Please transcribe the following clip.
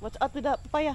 What's up with the papaya.